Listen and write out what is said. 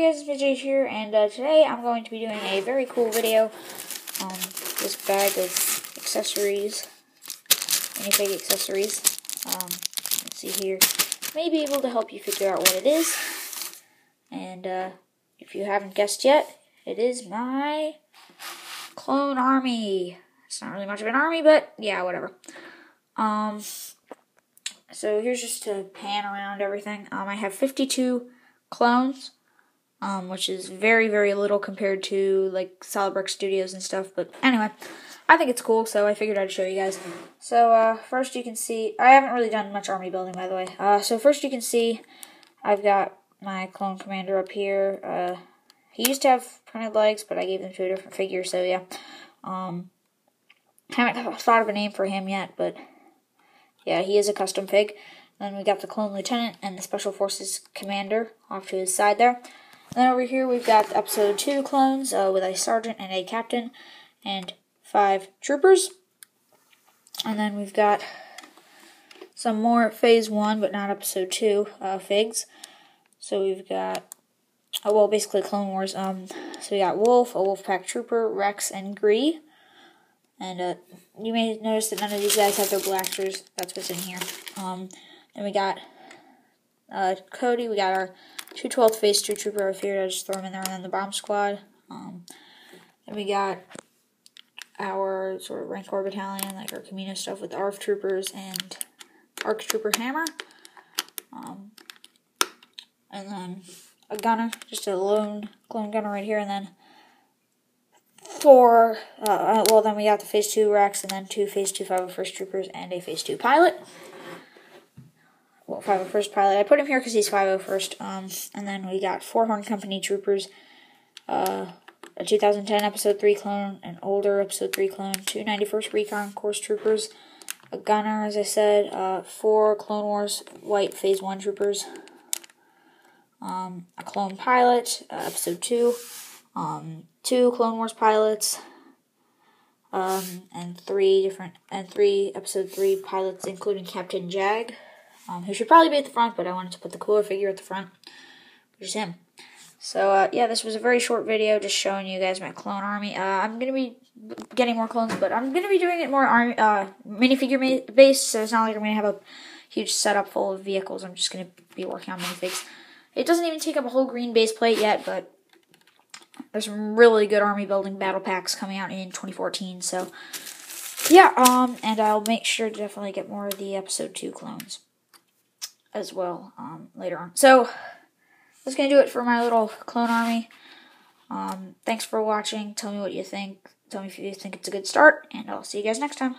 guys, Midge here, and uh, today I'm going to be doing a very cool video on this bag of accessories, minifig accessories. Um, let's see here, may be able to help you figure out what it is, and uh, if you haven't guessed yet, it is my clone army. It's not really much of an army, but yeah, whatever. Um, so here's just to pan around everything. Um, I have 52 clones um, which is very, very little compared to like Solid Brick Studios and stuff. But anyway, I think it's cool, so I figured I'd show you guys. So uh, first you can see, I haven't really done much army building, by the way. Uh, so first you can see, I've got my clone commander up here. Uh, he used to have printed legs, but I gave them to a different figure, so yeah. Um, haven't thought of a name for him yet, but yeah, he is a custom fig. Then we got the clone lieutenant and the special forces commander off to his side there. Then over here we've got episode 2 clones uh, with a sergeant and a captain and five troopers. And then we've got some more phase 1 but not episode 2 uh, figs. So we've got, oh, well, basically Clone Wars. Um, so we got Wolf, a Wolf Pack Trooper, Rex, and Gree. And uh, you may notice that none of these guys have their blasters. That's what's in here. Um, then we got uh, Cody. We got our 212th Phase 2 Trooper. I figured I'd just throw him in there. And then the Bomb Squad. Um, then we got our sort of rank Rancor Battalion, like our Kamino stuff with ARF Troopers and ARC Trooper Hammer. Um, and then a gunner, just a lone clone gunner right here. And then four, uh, uh well, then we got the Phase 2 Rex, and then two Phase 2 501st Troopers, and a Phase 2 Pilot 501st pilot. I put him here because he's 501st. Um, and then we got four Horn Company troopers, uh, a 2010 episode 3 clone, an older episode 3 clone, two 91st Recon Corps troopers, a gunner, as I said, uh, four Clone Wars white phase 1 troopers, um, a clone pilot, uh, episode 2, um, two Clone Wars pilots, um, and three different, and three episode 3 pilots, including Captain Jag um, who should probably be at the front, but I wanted to put the cooler figure at the front, which is him. So, uh, yeah, this was a very short video just showing you guys my clone army. Uh, I'm going to be getting more clones, but I'm going to be doing it more army, uh, minifigure based, so it's not like I'm to have a huge setup full of vehicles. I'm just going to be working on minifigs. It doesn't even take up a whole green base plate yet, but there's some really good army building battle packs coming out in 2014, so yeah, um, and I'll make sure to definitely get more of the episode 2 clones as well um, later on. So that's gonna do it for my little clone army. Um, thanks for watching. Tell me what you think. Tell me if you think it's a good start, and I'll see you guys next time.